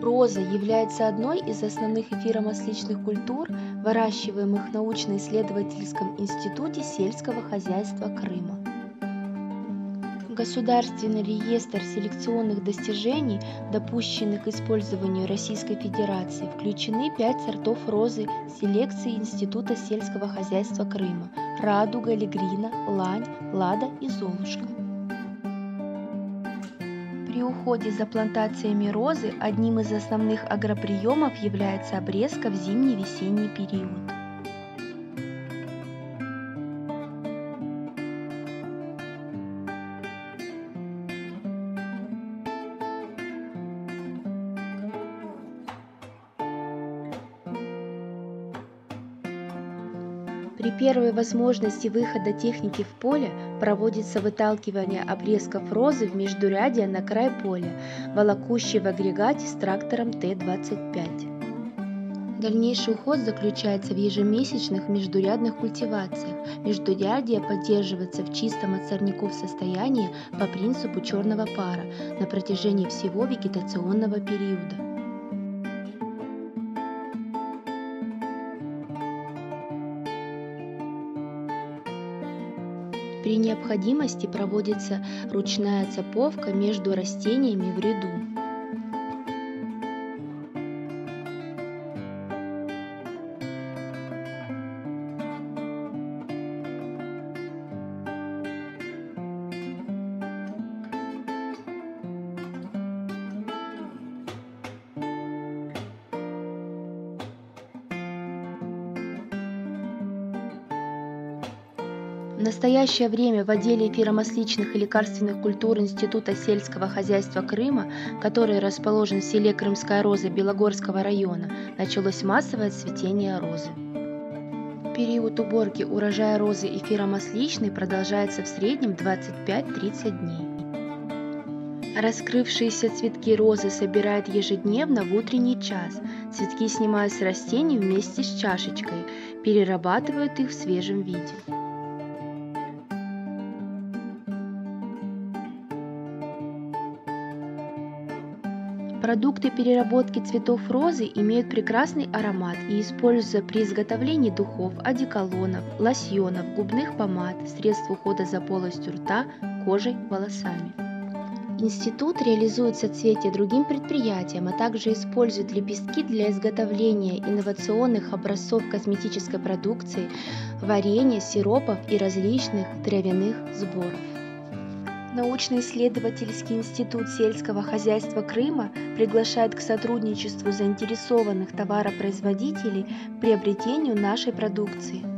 Роза является одной из основных эфиромасличных культур, выращиваемых в научно-исследовательском институте сельского хозяйства Крыма. Государственный реестр селекционных достижений, допущенных к использованию Российской Федерации, включены пять сортов розы селекции Института сельского хозяйства Крыма – Радуга, Легрина, Лань, Лада и Золушка. При уходе за плантациями розы одним из основных агроприемов является обрезка в зимний-весенний период. При первой возможности выхода техники в поле проводится выталкивание обрезков розы в междурядье на край поля, волокущий в агрегате с трактором Т-25. Дальнейший уход заключается в ежемесячных междурядных культивациях. Междурядье поддерживается в чистом от сорняков состоянии по принципу черного пара на протяжении всего вегетационного периода. При необходимости проводится ручная цеповка между растениями в ряду. В настоящее время в отделе эфиромасличных и лекарственных культур Института сельского хозяйства Крыма, который расположен в селе Крымская Роза Белогорского района, началось массовое цветение розы. Период уборки урожая розы эфиромасличной продолжается в среднем 25-30 дней. Раскрывшиеся цветки розы собирают ежедневно в утренний час. Цветки снимают с растений вместе с чашечкой, перерабатывают их в свежем виде. Продукты переработки цветов розы имеют прекрасный аромат и используются при изготовлении духов, одеколонов, лосьонов, губных помад, средств ухода за полостью рта, кожей, волосами. Институт реализует соцветия другим предприятиям, а также использует лепестки для изготовления инновационных образцов косметической продукции, варенья, сиропов и различных травяных сборов. Научно-исследовательский институт сельского хозяйства Крыма приглашает к сотрудничеству заинтересованных товаропроизводителей к приобретению нашей продукции.